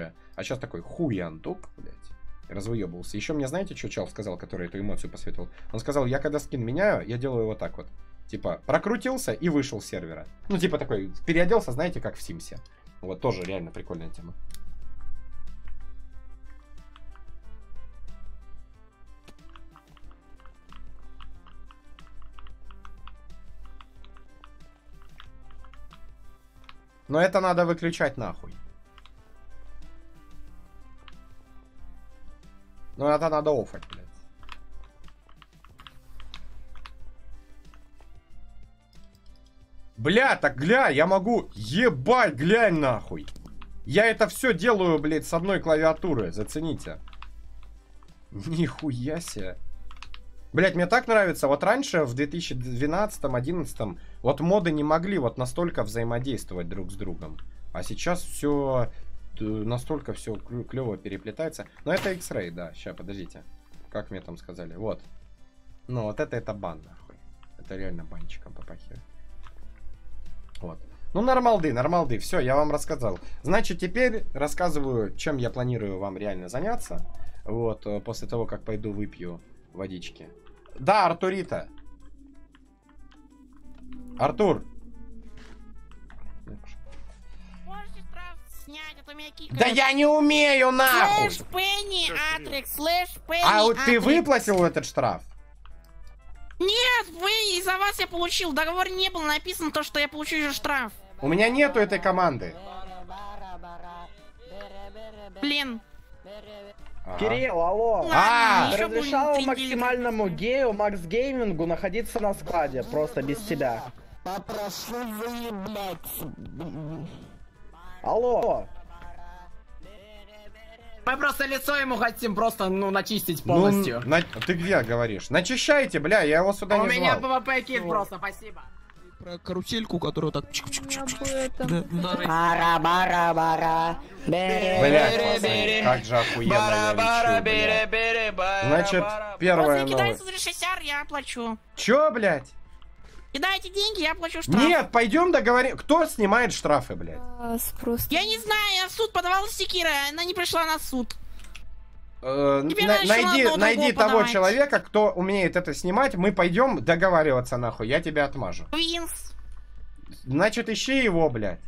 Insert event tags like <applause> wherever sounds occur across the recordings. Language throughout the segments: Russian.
А сейчас такой хуянтук, блядь. Развыебывался. Еще мне знаете, что чел сказал, который эту эмоцию посветил? Он сказал, я когда скин меняю, я делаю вот так вот. Типа, прокрутился и вышел с сервера. Ну, типа такой, переоделся, знаете, как в Симсе. Вот тоже реально прикольная тема. Но это надо выключать нахуй. Ну это надо офать, блядь. Бля, так гля, я могу... Ебать, глянь нахуй. Я это все делаю, блядь, с одной клавиатуры, зацените. Нихуя себе. Блять, мне так нравится. Вот раньше, в 2012-2011, вот моды не могли вот настолько взаимодействовать друг с другом. А сейчас все настолько все клево переплетается. Но это X-Ray, да. Сейчас, подождите. Как мне там сказали? Вот. Ну, вот это, это бан, нахуй. Это реально банчиком попахивает. Вот. Ну, нормалды, нормалды. Все, я вам рассказал. Значит, теперь рассказываю, чем я планирую вам реально заняться. Вот, э, после того, как пойду выпью водички. Да, Артурита. Артур. Да я не умею, нахуй! Слэш Пенни, Атрикс, слэш Пенни, А вот ты выплатил этот штраф? Нет, вы, из-за вас я получил. В договоре не было написано то, что я получу еще штраф. У меня нету этой команды. Блин. Ага. Кирилл, алло. Ладно, а, разрешал максимальному гею Макс Геймингу находиться на складе, просто без тебя. Попрошу выебать. Алло. Мы просто лицо ему хотим просто, ну, начистить полностью. Ну, на... Ты где говоришь? Начищайте, бля, я его сюда У не меня ПВП кит просто, спасибо. Про карусельку, которую так... Бара-бара-бара. Блять, как же охуенно я лечу, Значит, первое новость. китайцы за 60 я оплачу. Чё, блядь? Кидайте деньги, я плачу штраф. Нет, пойдем договорим. Кто снимает штрафы, блядь? Я не знаю, я в суд подавала секира, она не пришла на суд. Э, найди найди того подавать. человека, кто умеет это снимать. Мы пойдем договариваться нахуй. Я тебя отмажу. Винс. Значит, ищи его, блядь.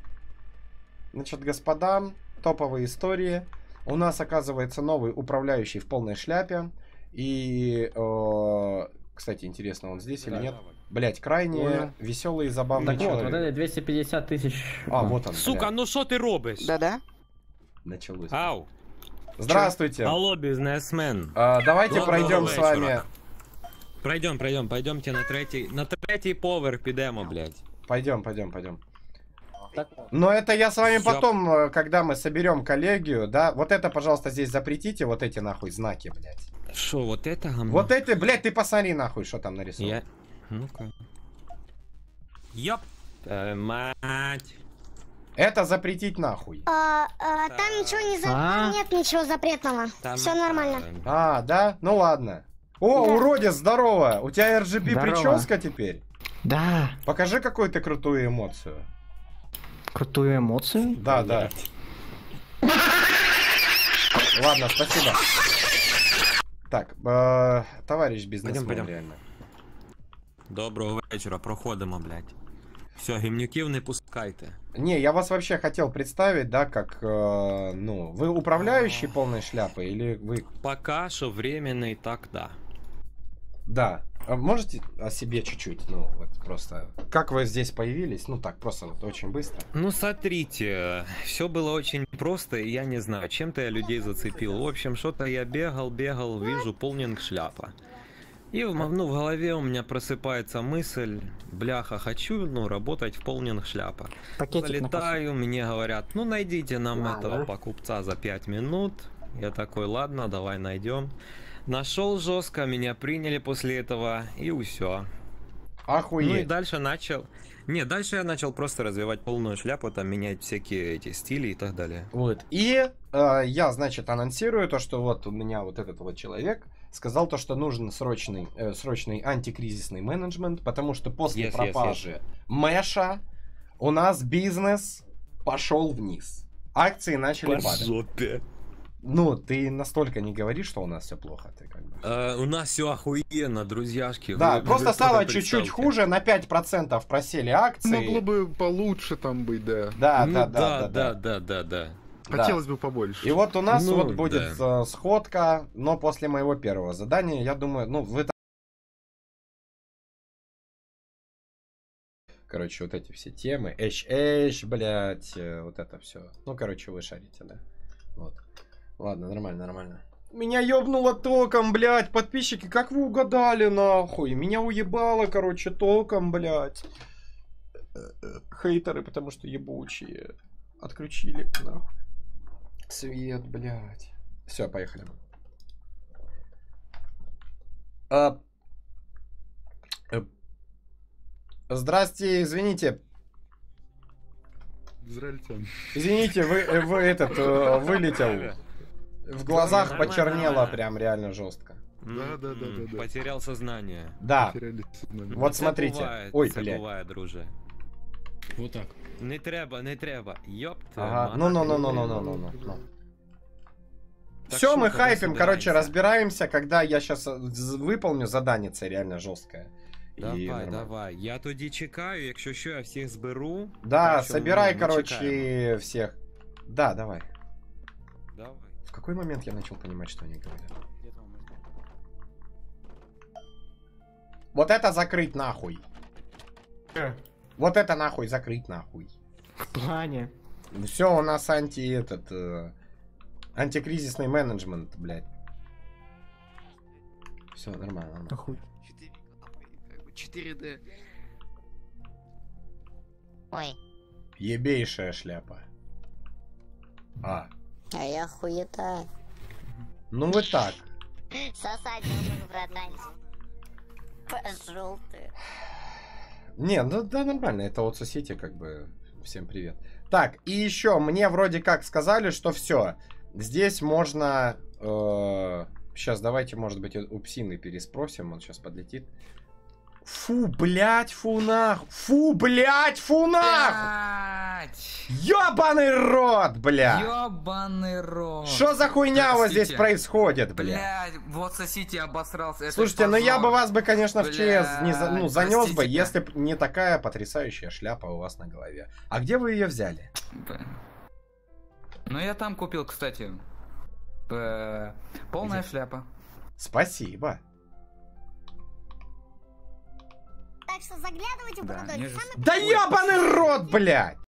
Значит, господа, топовые истории. У нас оказывается новый управляющий в полной шляпе. И, э, кстати, интересно, он здесь да, или нет? Давай. Блять, крайне Ой. веселый и забавный так человек. вот, вот это 250 тысяч. А, вот он. Сука, ну что ты робишь? Да-да. Началось. Ау. Здравствуйте. Алло, бизнесмен. А, давайте Доброго пройдем с вами. Пройдем, пройдем, пойдемте на третий, на третий поверх підемо, блядь. Пойдем, пойдем, пойдем. Но это я с вами потом, э, когда мы соберем коллегию, да, вот это, пожалуйста, здесь запретите, вот эти нахуй знаки, блядь. Что, вот это? Вот эти, блядь, ты посмотри нахуй, что там нарисовано. Я... Ну-ка. Ёп. Э, мать. Это запретить нахуй. А, а, там ничего не за... а? нет ничего запретного. Там... Все нормально. А, да? Ну ладно. О, да. уродец, здорово! У тебя RGB здорово. прическа теперь? Да. Покажи какую-то крутую эмоцию. Крутую эмоцию? Да, да. Ладно, спасибо. Так, э, товарищ бизнесмен, пойдем, пойдем. реально. Доброго вечора, проходимо, блядь. Все, гімнюків не пускайте. Не, я вас вообще хотел представить, да, как, э, ну, вы управляющий полной шляпой или вы... Пока что временный, так да. Да. А можете о себе чуть-чуть, ну, вот просто... Как вы здесь появились? Ну, так, просто вот очень быстро. Ну, смотрите, все было очень просто, и я не знаю, чем-то я людей зацепил. В общем, что-то я бегал, бегал, вижу, полнинг шляпа. И ну, в голове у меня просыпается мысль, бляха, хочу ну, работать в полнинг шляпа. Пакетик Залетаю, мне говорят, ну найдите нам ладно. этого покупца за 5 минут. Я такой, ладно, давай найдем. Нашел жестко, меня приняли после этого, и все. Охуеть. Ну и дальше начал. Не, дальше я начал просто развивать полную шляпу, там менять всякие эти стили и так далее. Вот. И э, я, значит, анонсирую то, что вот у меня вот этот вот человек сказал то, что нужен срочный, э, срочный антикризисный менеджмент, потому что после yes, пропажи yes, yes. Мэша у нас бизнес пошел вниз. акции начали По падать. жопе. Ну, ты настолько не говоришь, что у нас все плохо, ты как бы. Э, у нас все охуенно, друзьяшки. Да, Вы- просто вы стало чуть-чуть хуже, на 5% просели акции. Могло бы получше там быть, да. Да, Ну да, да, да, да, да. да, да, да. Да. Хотелось бы побольше. И вот у нас Ну, вот будет э, сходка, но после моего первого задания, я думаю, ну, вы там... Короче, вот эти все темы. Эш, эш, блядь, э, вот это все. Ну, короче, вы шарите, да. Вот. Ладно, нормально, нормально. Меня ёбнуло током, блядь, подписчики, как вы угадали, нахуй? Меня уебало, короче, током, блядь. Хейтеры, потому что ебучие. Отключили, нахуй. Свет, блядь. Все, поехали. А, э, Здрасте, извините. Израильтян. Извините, вы, э, вы этот э, вылетел. <laughs> В глазах почернело прям реально жестко. Да, да, да, да, да. Потерял сознание. Да. Вот смотрите. Бывает, Ой, блядь. бывает, друже. Вот так. Не треба, не треба. Ёпта. Ага. Ну, ну, ну, ну, ну, ну, ну, ну. ну. Все, мы хайпим, короче, разбираемся, когда я сейчас э, выполню заданице реально жесткое. Давай, нормально. давай. Я тоді чекаю, якщо що, я всех сберу. Да, собирай, короче, всех. Да, давай. Какой момент я начал понимать, что они говорят? Вот это закрыть нахуй. Вот это нахуй закрыть нахуй. В плане. Все, у нас анти этот э, антикризисный менеджмент, блядь. Все нормально. нормально. 4D. Ой, Ебейшая шляпа. А, а я хуета. ну вы так. Сосать должен, братанчик. Пошел ты. Не, ну да, нормально. Это вот соседи, как бы. Всем привет. Так, и еще мне вроде как сказали, что все. Здесь можно. сейчас давайте, может быть, у псины переспросим. Он сейчас подлетит. Фу, блядь, фу нах. Фу, блядь, фу нах. Ёбаный рот, блядь. Ёбаный рот! Что за хуйня у вас здесь Простите. происходит, блядь? Блять, вот сосите обосрался. это Слушайте, ну я бы позор. вас бы, конечно, в ЧС не за, ну, Блядь, занес бы, простите. если бы не такая потрясающая шляпа у вас на голове. А где вы ее взяли? Ну я там купил, кстати. Полная Где? шляпа. Спасибо. Так что заглядывайте в Да, Да ебаный рот, блядь!